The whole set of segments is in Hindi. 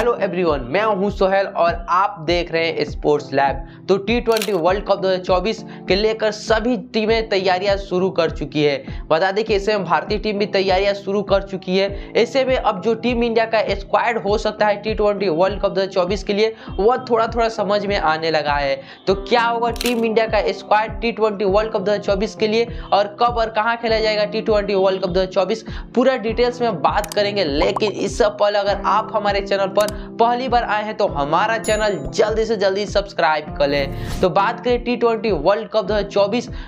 हेलो एवरीवन मैं हूँ सोहेल और आप देख रहे हैं स्पोर्ट्स लैब तो टी ट्वेंटी वर्ल्ड कप 2024 के लेकर सभी टीमें तैयारियाँ शुरू कर चुकी है। बता दें कि ऐसे में भारतीय टीम भी तैयारियाँ शुरू कर चुकी है। ऐसे में अब जो टीम इंडिया का स्क्वाड हो सकता है टी ट्वेंटी वर्ल्ड कप दो हज़ार चौबीस के लिए, वह थोड़ा थोड़ा समझ में आने लगा है। तो क्या होगा टीम इंडिया का squad T twenty world cup दो हज़ार चौबीस के लिए और कब और कहाँ खेला जाएगा टी ट्वेंटी वर्ल्ड कप दो हज़ार चौबीस? पूरा डिटेल्स में बात करेंगे, लेकिन इससे पहले अगर आप हमारे चैनल पर पहली बार आए हैं तो हमारा चैनल जल्दी से जल्दी सब्सक्राइब कर लें। तो बात करें टी ट्वेंटी वर्ल्ड कप दो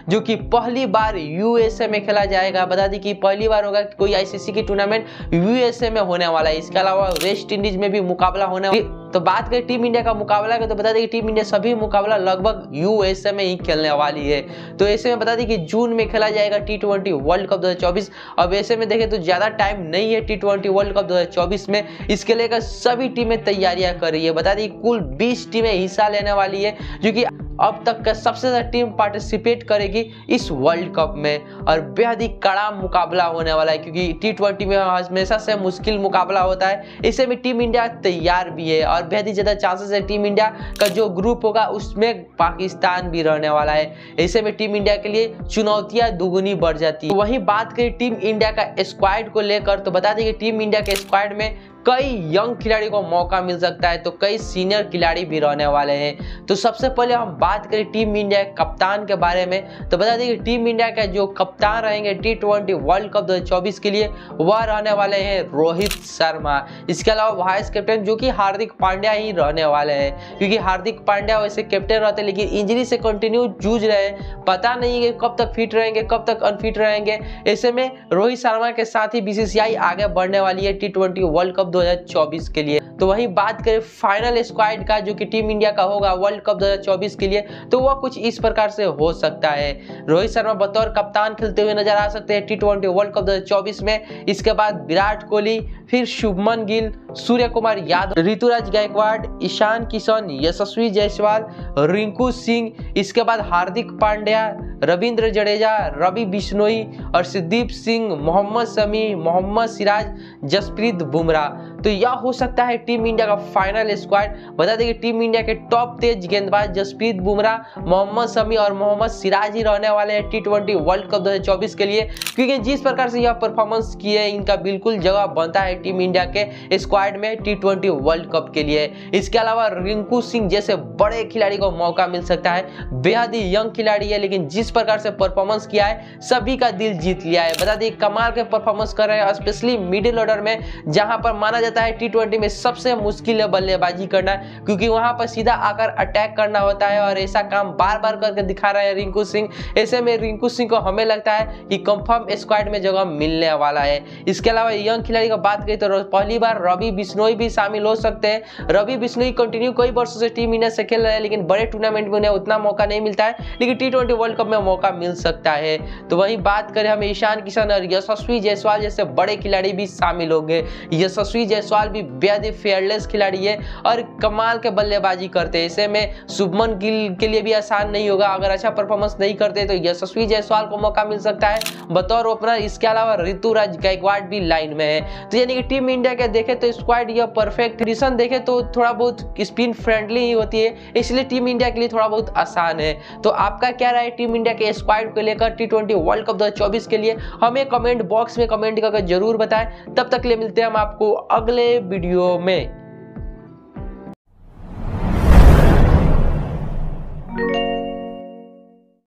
जो कि पहली बार यूएसए में खेला जाएगा। बता दी कि पहली बार होगा कोई आईसीसी की टूर्नामेंट यूएसए में होने वाला है। इसके अलावा वेस्ट इंडीज में भी मुकाबला होने तो बात करें टीम इंडिया का मुकाबला का तो बता दें कि टीम इंडिया सभी मुकाबला लगभग यूएसए में ही खेलने वाली है। तो ऐसे में बता दें कि जून में खेला जाएगा टी ट्वेंटी वर्ल्ड कप 2024 अब ऐसे में देखें तो ज़्यादा टाइम नहीं है टी ट्वेंटी वर्ल्ड कप 2024 में। इसके लेकर सभी टीमें तैयारियाँ कर रही है। बता दें कुल बीस टीमें हिस्सा लेने वाली है, जो कि अब तक का सबसे ज़्यादा टीम पार्टिसिपेट करेगी इस वर्ल्ड कप में। और बेहद ही कड़ा मुकाबला होने वाला है, क्योंकि टी ट्वेंटी में हमेशा से मुश्किल मुकाबला होता है। इसे में टीम इंडिया तैयार भी है, और बेहद ही ज़्यादा चांसेस है टीम इंडिया का जो ग्रुप होगा, उसमें पाकिस्तान भी रहने वाला है। ऐसे में टीम इंडिया के लिए चुनौतियाँ दुगुनी बढ़ जाती है। वहीं बात करें टीम इंडिया का स्क्वाड को लेकर तो बता दें कि टीम इंडिया के स्क्वाड में कई यंग खिलाड़ी को मौका मिल सकता है तो कई सीनियर खिलाड़ी भी रहने वाले हैं। तो सबसे पहले हम बात करें टीम इंडिया कप्तान के बारे में। तो बता दें कि टीम इंडिया के जो कप्तान रहेंगे टी ट्वेंटी वर्ल्ड कप 2024 के लिए, वह रहने वाले हैं रोहित शर्मा। इसके अलावा वाइस कैप्टन जो कि हार्दिक पांड्या ही रहने वाले हैं, क्योंकि हार्दिक पांड्या वैसे कैप्टन रहते हैं, लेकिन इंजरी से कंटिन्यू जूझ रहे हैं। पता नहीं है कब तक फिट रहेंगे, कब तक अनफिट रहेंगे। ऐसे में रोहित शर्मा के साथ ही बीसीसीआई आगे बढ़ने वाली है टी वर्ल्ड कप 2024 के लिए तो वही बात करें फाइनल स्क्वाड का, जो कि टीम इंडिया का होगा वर्ल्ड कप 2024 के लिए तो वह कुछ इस प्रकार से हो सकता है। रोहित शर्मा बतौर कप्तान खेलते हुए नज़र आ सकते हैं टी ट्वेंटी वर्ल्ड कप 2024 में। इसके बाद विराट कोहली, फिर शुभमन गिल, सूर्य कुमार यादव, ऋतुराज गायकवाड़, ईशान किशन, यशस्वी जायसवाल, रिंकू सिंह, इसके बाद हार्दिक पांड्या, रविंद्र जडेजा, रवि बिश्नोई और सिद्दीप सिंह, मोहम्मद शमी, मोहम्मद सिराज, जसप्रीत बुमराह। तो यह हो सकता है टीम इंडिया का फाइनल स्क्वाड बता दें कि टीम इंडिया के टॉप तेज गेंदबाज जसप्रीत बुमराह, मोहम्मद शमी और मोहम्मद सिराज ही रहने वाले हैं टी ट्वेंटी वर्ल्ड कप 2024 के लिए, क्योंकि जिस प्रकार से यह परफॉर्मेंस किए इनका बिल्कुल जगह बनता है टीम इंडिया के स्क्वाड में टी वर्ल्ड कप के लिए। इसके अलावा रिंकू सिंह जैसे बड़े खिलाड़ी को मौका मिल सकता है। बेहद ही यंग खिलाड़ी है, लेकिन जिस प्रकार से परफॉर्मेंस किया है, सभी का दिल जीत लिया है। बता दें कमाल के परफॉर्मेंस कर रहे हैं स्पेशली मिडिल ऑर्डर में, जहाँ पर माना जाता है टी में सबसे मुश्किल है बल्लेबाजी करना, क्योंकि वहाँ पर सीधा आकर अटैक करना होता है और ऐसा काम बार बार करके दिखा रहे हैं रिंकू सिंह। ऐसे में रिंकू सिंह को हमें लगता है कि कंफर्म स्क्वाड में जगह मिलने वाला है। इसके अलावा यंग खिलाड़ी का बात करें तो पहली बार रवि बिश्नोई भी शामिल हो सकते हैं। रवि बिश्नोई कंटिन्यू कई वर्षों से टीम इंडिया से खेल रहे हैं, लेकिन बड़े टूर्नामेंट में उन्हें उतना मौका नहीं मिलता है। लेकिन टी वर्ल्ड कप में मौका मिल सकता है। तो वही बात करें हम ईशान किशन और यशस्वी जायसवाल जैसे बड़े खिलाड़ी भी शामिल होंगे। यशस्वी जायसवाल भी बेहद फेयरलेस खिलाड़ी है और कमाल के बल्लेबाजी करते हैं। ऐसे में शुभमन गिल के लिए भी आसान नहीं होगा। अगर अच्छा परफॉर्मेंस नहीं करते तो यशस्वी जायसवाल को मौका मिल सकता है। बतौर ओपनर इसके अलावा ऋतुराज गायकवाड़ भी लाइन में है। तो यानी कि टीम इंडिया के देखे तो स्क्वाड यह परफेक्ट कंडीशन देखे तो थोड़ा बहुत स्पिन फ्रेंडली ही होती है। इसलिए टीम इंडिया के लिए थोड़ा बहुत आसान है। तो आपका क्या राय टीम इंडिया के स्क्वाड को लेकर टी ट्वेंटी वर्ल्ड कप दो के लिए? हमें कमेंट बॉक्स में कमेंट करके ज़रूर बताएँ। तब तक ले मिलते हैं हम आपको अगले वीडियो में।